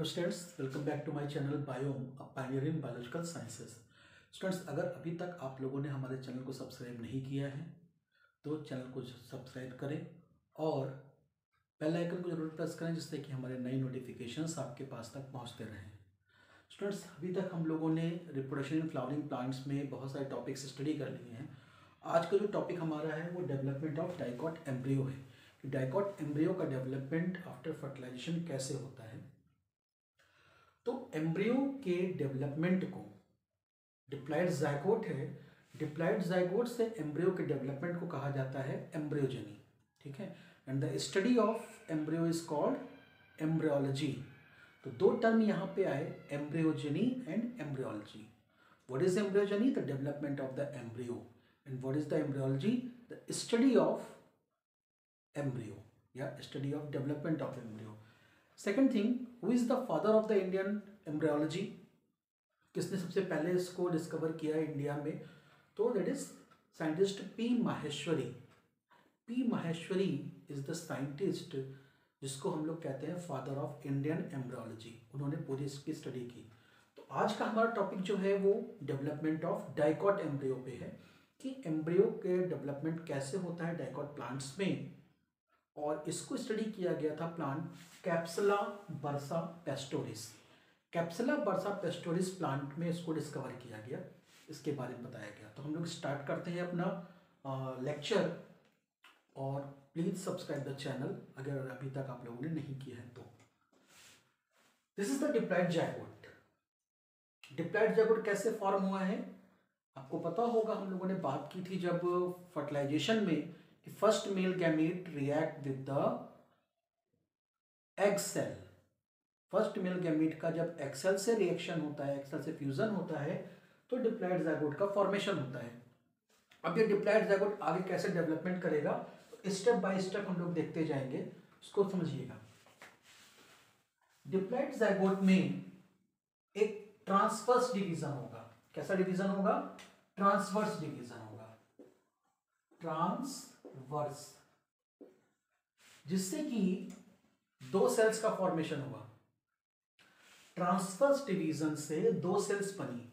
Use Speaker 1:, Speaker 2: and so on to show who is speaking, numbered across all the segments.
Speaker 1: Hello students welcome back to my channel Biome a pioneer in biological sciences students अगर अभी तक आप लोगों ने हमारे चैनल को सब्सक्राइब नहीं किया है तो चैनल को सब्सक्राइब करें और बेल आइकन को ज़रूर प्रेस करें जिससे कि हमारे नई नोटिफिकेशंस आपके पास तक पहुँचते रहें। स्टूडेंट्स अभी तक हम लोगों ने रिप्रोडक्शन इन फ्लावरिंग प्लांट्स में बहुत सारे टॉपिक्स स्टडी कर लिए हैं। आज का जो टॉपिक हमारा है, वो डेवलपमेंट ऑफ़ डाइकॉट एम्ब्रियो है। कि डाइकॉट एम्ब्रियो का डेवलपमेंट आफ्टर फर्टिलाइजेशन कैसे होता है? तो एम्ब्रियो के डेवलपमेंट को, डिप्लाइड जाइगोट है, डिप्लाइड जाइगोट से एम्ब्रियो के डेवलपमेंट को कहा जाता है एम्ब्रियोजनी, ठीक है? And the study of embryo is called embryology तो दो टर्म यहाँ पे आए embryogeny and embryology what is embryogeny the development of the embryo and what is the embryology the study of embryo या study of development of embryo second thing who is the father of the Indian embryology किसने सबसे पहले इसको discover किया India में? तो that is scientist P Maheshwari P Maheshwari is the scientist जिसको हम लोग कहते हैं फादर ऑफ़ इंडियन एम्ब्रियोलॉजी उन्होंने पूरी इसकी स्टडी की। तो आज का हमारा टॉपिक जो है वो डेवलपमेंट ऑफ़ डाइकॉट एम्ब्रियो पे है कि एम्ब्रियो के डेवलपमेंट कैसे होता है डाइकॉट प्लांट्स में? और इसको स्टडी किया गया था plant Capsella bursa pastoris Capsella bursa pastoris plant में इसको डिस्कवर किया गया। इसके बारे में बताया गया। तो हम लोग स्टार्ट करते हैं अपना लेक्चर और प्लीज़ सब्सक्राइब द चैनल अगर अभी तक आप लोगों ने नहीं किया है तो। This is the diploid zygote diploid zygote कैसे फॉर्म हुआ है? आपको पता होगा, हम लोगों ने बात की थी जब फर्टिलाइजेशन में first male gamete react with the egg cell first male gamete का जब एक्सेल से रिएक्शन होता है एक्सेल से फ्यूजन होता है तो डिप्लाइड जैगोट का फॉर्मेशन होता है। अब ये डिप्लाइड जैगोट आगे कैसे डेवलपमेंट करेगा स्टेप बाय स्टेप हम लोग देखते जाएँगे, उसको समझिएगा। डिप्लाइड जैगोट में एक ट्रांसफर्स डिवीज़न होगा। कैसा डिवीज़न होगा? ट्रांसवर्स डिवीज़न होगा। ट्रांसवर्स जिससे कि दो सेल्स का फॉर्मेशन हुआ। ट्रांसफर्स डिवीज़न से दो सेल्स बनी,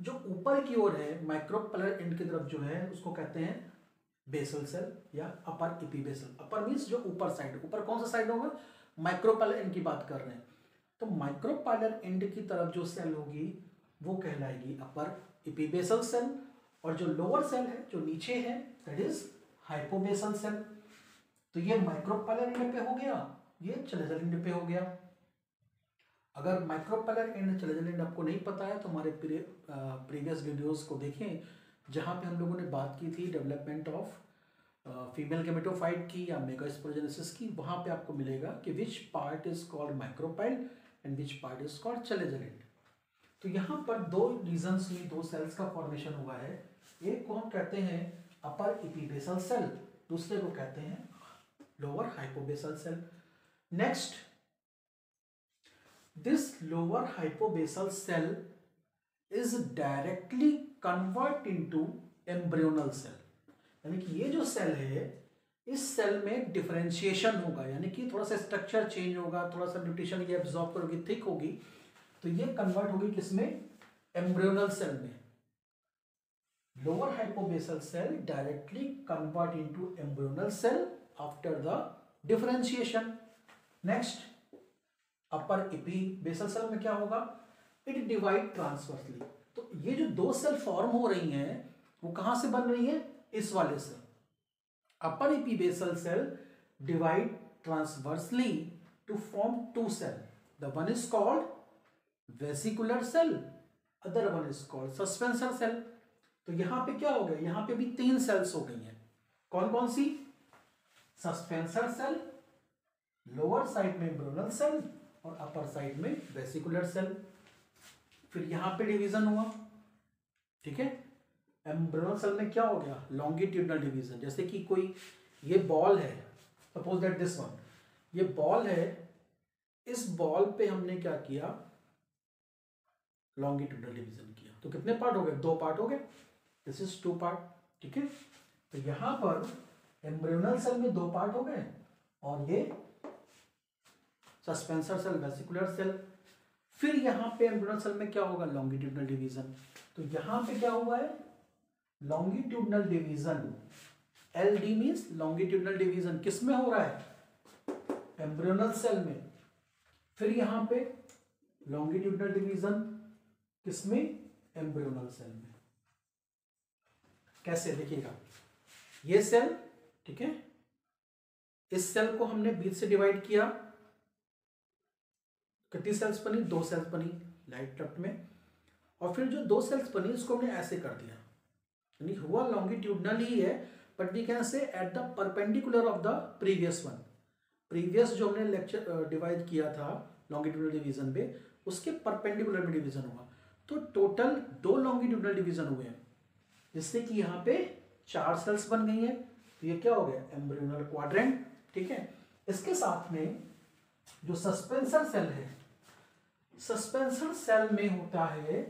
Speaker 1: जो ऊपर की ओर है माइक्रोपलर एंड की तरफ़ जो है, उसको कहते हैं बेसल सेल या upper epibasal upper means जो ऊपर साइड ऊपर कौन सा साइड होगा? माइक्रोपलर एंड की बात कर रहे हैं। तो माइक्रोपालर एंड की तरफ़ जो सेल होगी, वो कहलाएगी अपर इपीबेसल सेल और जो लोअर सेल है, जो नीचे है दैट इज़ हाइपोबेसल सेल तो ये माइक्रोपालर एंड पे हो गया, ये चलेजल एंड पे हो गया। अगर माइक्रोपैलर एंड चलेजल एंड आपको नहीं पता है तो हमारे प्रीवियस वीडियोस को देखें, जहाँ पे हम लोगों ने बात की थी डेवलपमेंट ऑफ़ फीमेल गेमेटोफाइट की या मेगास्पोरोजेनेसिस की, वहाँ पे आपको मिलेगा कि which part is called micropyle and which part is called chalazal and तो यहाँ पर दो रीजन्स में दो सेल्स का फॉर्मेशन हुआ है। एक को हम कहते हैं अपर इपीबेसल सेल दूसरे को कहते हैं lower hypobasal cell Next, this lower hypobasal cell is directly convert into embryonal cell. यानी कि ये जो सेल है इस सेल में डिफरेंशिएशन होगा। यानी कि थोड़ा सा स्ट्रक्चर चेंज होगा थोड़ा सा न्यूट्रिशन ये एब्जॉर्ब करोगी थिक होगी। तो ये कन्वर्ट होगी किसमें? एम्ब्रियोनल सेल में। Lower hypobasal cell directly convert into embryonal cell after the differentiation next upper epibasal में क्या होगा? इट डिवाइड ट्रांसफर्सली तो ये जो दो सेल फॉर्म हो रही हैं, वो कहाँ से बन रही है? इस वाले से upper epibasal cell divide transversely to form two cell the one is called vesicular cell other one is called suspensor cell तो यहाँ पे क्या हो गया? यहाँ पे भी तीन सेल्स हो गई हैं। कौन कौन सी? सस्पेंसर सेल लोअर साइड में एम्ब्रोनल सेल और अपर साइड में वेसिकुलर सेल फिर यहाँ पे डिवीज़न हुआ। ठीक है? एम्ब्रोनल सेल में क्या हो गया? लॉन्गिट्यूडनल डिवीज़न जैसे कि कोई ये बॉल है सपोज़ दैट दिस वन ये बॉल है, इस बॉल पे हमने क्या किया? लॉन्गिट्यूडनल डिवीज़न किया। तो कितने पार्ट हो गए? दो पार्ट हो गए। दिस इज़ टू पार्ट ठीक है? तो यहाँ पर एम्ब्रियोनल सेल में दो पार्ट हो गए, और ये सस्पेंसर सेल वेसिकुलर सेल फिर यहाँ पे एम्ब्रियोनल सेल में क्या होगा? लॉन्गिट्यूडनल डिवीज़न तो यहाँ पे क्या हुआ है? Longitudinal division L D means longitudinal division किसमें हो रहा है? एम्ब्रियोनल सेल में। फिर यहाँ पे लॉन्गिट्यूडनल डिवीज़न किसमें एम्ब्रियोनल सेल में। कैसे देखिएगा ये सेल ठीक है? इस सेल को हमने बीच से डिवाइड किया। कितनी सेल्स बनी? दो सेल्स बनी लाइट ट्रप्ट में। और फिर जो दो सेल्स बनी उसको हमने ऐसे कर दिया। यानी हुआ लॉन्गिट्यूडनल ही है but we can say at the perpendicular of the previous one previous जो हमने लेक्चर डिवाइड किया था लॉन्गिट्यूडनल डिवीज़न पे, उसके परपेंडिकुलर में डिवीज़न हुआ। तो टोटल दो लॉन्गिट्यूडनल डिवीज़न हुए हैं। जिससे कि यहाँ पे चार सेल्स बन गई हैं। तो ये क्या हो गया? एम्ब्रियोनल क्वाड्रेंट ठीक है? इसके साथ में जो सस्पेंसर सेल है सस्पेंसर सेल में होता है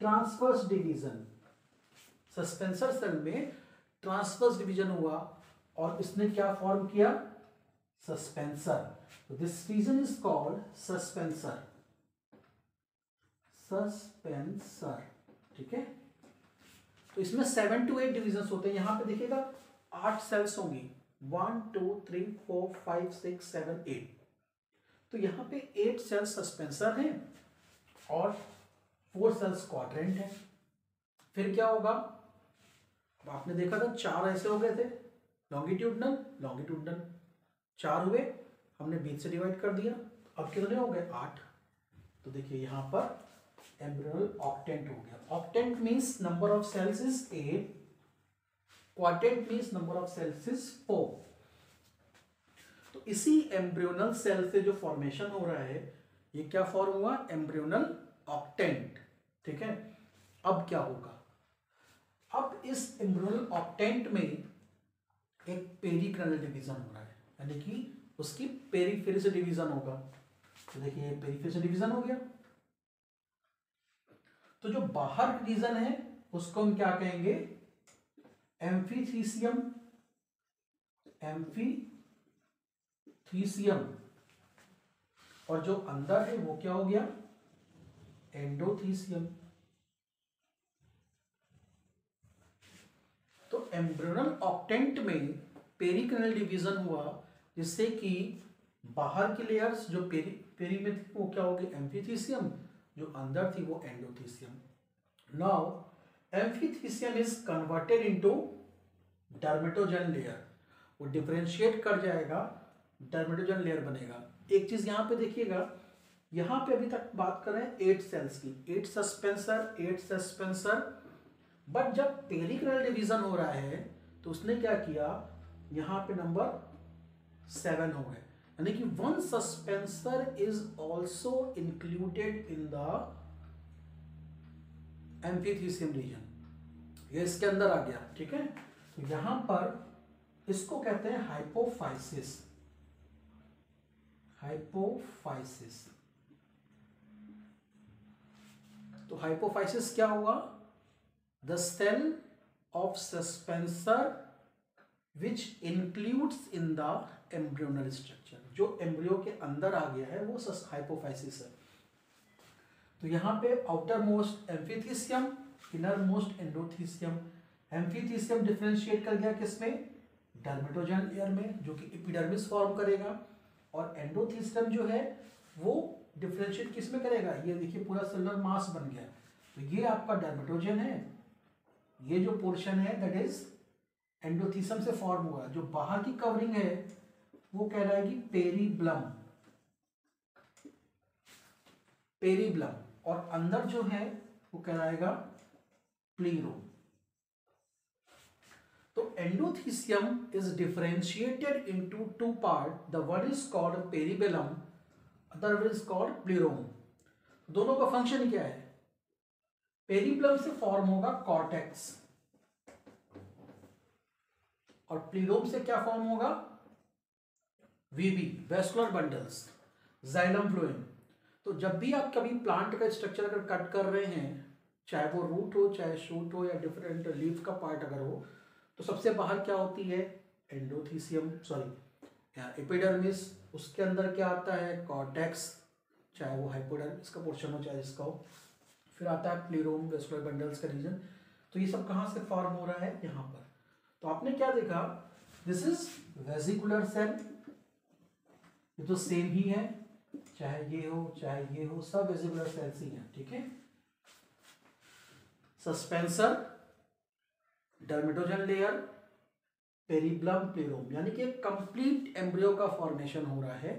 Speaker 1: ट्रांसफर्स डिवीज़न सस्पेंसर सेल में ट्रांसफर्स डिवीज़न हुआ और इसने क्या फॉर्म किया? Suspensor this region is called suspensor suspensor ठीक है? तो इसमें सेवन टू एट डिविजन होते हैं। यहाँ पे देखिएगा, आठ सेल्स होंगी। One two three four five six seven eight तो यहाँ पे एट सेल्स सस्पेंसर हैं और फोर सेल्स क्वाड्रेंट है। फिर क्या होगा? आपने देखा था, चार ऐसे हो गए थे। लॉन्गिट्यूडनल लॉन्गिट्यूडनल चार हुए, हमने बीच से डिवाइड कर दिया। अब कितने हो गए? आठ। तो देखिए, यहाँ पर एम्ब्रियोनल ऑक्टेंट हो गया। Octant means number of cells is eight quadrant means number of cells is four तो इसी एम्ब्रियोनल सेल से जो फॉर्मेशन हो रहा है, ये क्या फॉर्म हुआ? एम्ब्रियोनल ऑक्टेंट ठीक है? अब क्या होगा? अब इस एम्ब्रियोनल ऑक्टेंट में एक पेरिक्रनल डिवीज़न हो रहा है। यानी कि उसकी पेरीफेरी से डिवीज़न होगा। तो देखिए पेरीफेरी से डिवीज़न हो गया। तो जो बाहर रीजन है, उसको हम क्या कहेंगे? एम्फीथीसियम एम्फीथीसियम और जो अंदर है, वो क्या हो गया? एंडोथीसियम तो एम्ब्रियोनल ऑक्टेंट में पेरिकनल डिवीज़न हुआ, जिससे कि बाहर की लेयर्स जो पेरी पेरी में थी, वो क्या हो गई एम्फीथीसियम जो अंदर थी वो endothecium now amphithecium is converted into dermatogen layer वो डिफ्रेंशिएट कर जाएगा डर्मेटोजन लेयर बनेगा. एक चीज़ यहाँ पे देखिएगा, यहाँ पे अभी तक बात कर रहे हैं एट सेल्स की. Eight suspensor eight suspensor but जब पेरिक्रल डिवीज़न हो रहा है तो उसने क्या किया? यहाँ पे नंबर सेवन हो गए. यानी कि one suspensor is also included in the amphithecium region ये इसके अंदर आ गया, ठीक है? यहाँ पर इसको कहते हैं हाइपोफाइसिस हाइपोफाइसिस तो हाइपोफाइसिस क्या हुआ? The cell of suspensor which includes in the embryonal structure जो एम्ब्रियो के अंदर आ गया है, वो हाइपोफाइसिस है। तो यहाँ पे outermost amphithecium innermost endothecium amphithecium differentiate कर गया किसमें? डर्मेटोजन लेयर में, जो कि एपिडर्मिस फॉर्म करेगा। और एंडोथीसियम जो है, वो डिफ्रेंशिएट किसमें करेगा? ये देखिए पूरा सेलुलर मास बन गया। तो ये आपका डर्मेटोजन है। ये जो पोर्शन है दैट इज़ एंडोथीसम से फॉर्म हुआ जो बाहर की कवरिंग है, वो कहलाएगी पेरीब्लम। पेरीब्लम। और अंदर जो है, वो कहलाएगा प्लीरो। तो endothecium is differentiated into two part the one is called periblem other one is called plerome दोनों का फ़ंक्शन क्या है? पेरीब्लम से फॉर्म होगा कॉर्टेक्स और प्लीरोम से क्या फॉर्म होगा? VB vascular bundles xylem phloem तो जब भी आप कभी प्लांट का स्ट्रक्चर अगर कट कर रहे हैं, चाहे वो रूट हो, चाहे शूट हो, या डिफरेंट लीफ का पार्ट अगर हो तो सबसे बाहर क्या होती है? एंडोथीसियम सॉरी एपिडर्मिस उसके अंदर क्या आता है? कॉर्टेक्स चाहे वो हाइपोडर्मिस का पोर्शन हो, चाहे इसका हो. फिर आता है प्लेरोम वेस्कुलर बंडल्स का रीजन तो ये सब कहाँ से फॉर्म हो रहा है? यहाँ पर. तो आपने क्या देखा? दिस इज़ वेजिकुलर सेल ये तो सेम ही है, चाहे ये हो, चाहे ये हो, सब वेजिकुलर सेल्स ही हैं, ठीक है? Suspensor dermatogen layer periblem plerome यानी कि कंप्लीट एम्ब्रियो का फॉर्मेशन हो रहा है।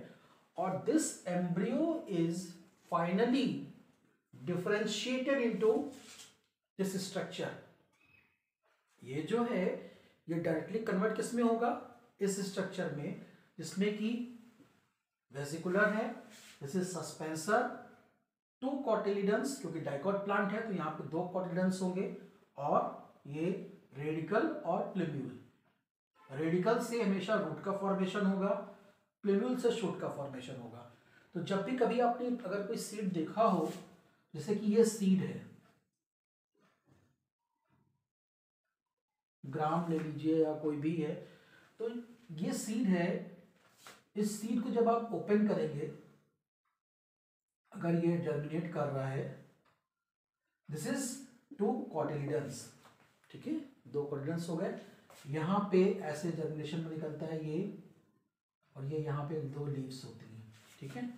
Speaker 1: और this embryo is finally differentiated into this structure ये जो है ये डायरेक्टली कन्वर्ट किसमें होगा? इस स्ट्रक्चर में, जिसमें कि वेसिकुलर है this is suspensor two cotyledons क्योंकि डाइकॉट प्लांट है तो यहाँ पे दो कॉटिलिडन्स होंगे, और ये रेडिकल और प्लेम्यूल रेडिकल से हमेशा रूट का फॉर्मेशन होगा प्लेम्यूल से शूट का फॉर्मेशन होगा. तो जब भी कभी आपने अगर कोई सीड देखा हो, जैसे कि ये सीड है ग्राम ले लीजिए या कोई भी है तो ये सीड है। इस सीड को जब आप ओपन करेंगे, अगर ये जर्मिनेट कर रहा है दिस इज़ टू कॉटिलिडन्स ठीक है? दो कॉटिलिडन्स हो गए। यहाँ पे ऐसे जर्मिनेशन में निकलता है ये, और ये यहाँ पे दो लीव्स होती हैं, ठीक है?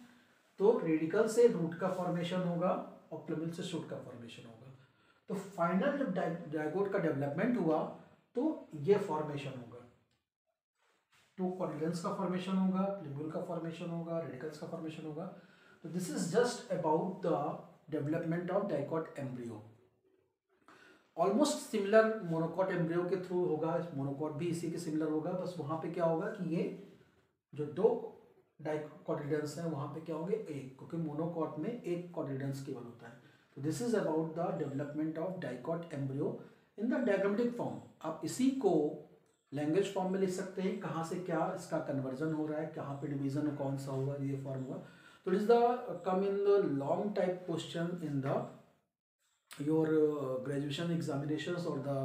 Speaker 1: तो रेडिकल से रूट का फॉर्मेशन होगा और प्लमिल से शूट का फॉर्मेशन होगा। तो फाइनल जब डायगोट का डेवलपमेंट हुआ तो ये फॉर्मेशन होगा। टू कॉन्डिडेंस का फॉर्मेशन होगा प्लिम्यूल का फॉर्मेशन होगा रेडिकल्स का फॉर्मेशन होगा। तो this is just about the development of dicot embryo almost similar monocot embryo के थ्रू होगा मोनोकॉट भी इसी के सिमिलर होगा, बस वहाँ पे क्या होगा कि ये जो दो डाइकॉटिडेंस हैं, वहाँ पे क्या होंगे, एक, क्योंकि मोनोकॉट में एक कॉटिडेंस केवल होता है। तो this is about the development of dicot embryo in the diagrammatic form आप इसी को लैंग्वेज फॉर्म में लिख सकते हैं, कहाँ से क्या इसका कन्वर्जन हो रहा है, कहाँ पे डिवीज़न कौन सा होगा, ये फॉर्म होगा। तो it is the come in the long type question in the your graduation examination और द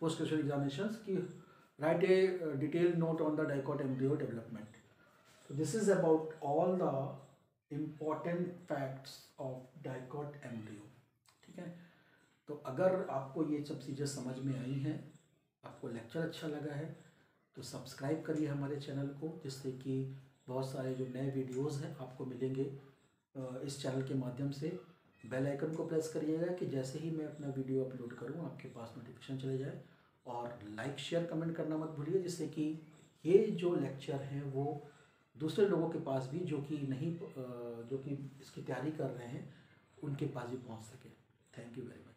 Speaker 1: पोस्ट ग्रेजुएशन एग्जामिनेशन की write a detail note on the dicot embryo development so this is about all the important facts of dicot embryo ठीक है? तो अगर आपको ये सब चीज़ें समझ में आई हैं, आपको लेक्चर अच्छा लगा है तो सब्सक्राइब करिए हमारे चैनल को, जिससे कि बहुत सारे जो नए वीडियोस हैं आपको मिलेंगे। इस चैनल के माध्यम से बेल आइकन को प्रेस करिएगा कि जैसे ही मैं अपना वीडियो अपलोड करूँ, आपके पास नोटिफिकेशन चले जाए। और लाइक शेयर कमेंट करना मत भूलिए, जिससे कि ये जो लेक्चर हैं, वो दूसरे लोगों के पास भी, जो कि नहीं जो कि इसकी तैयारी कर रहे हैं, उनके पास भी पहुँच सके। Thank you very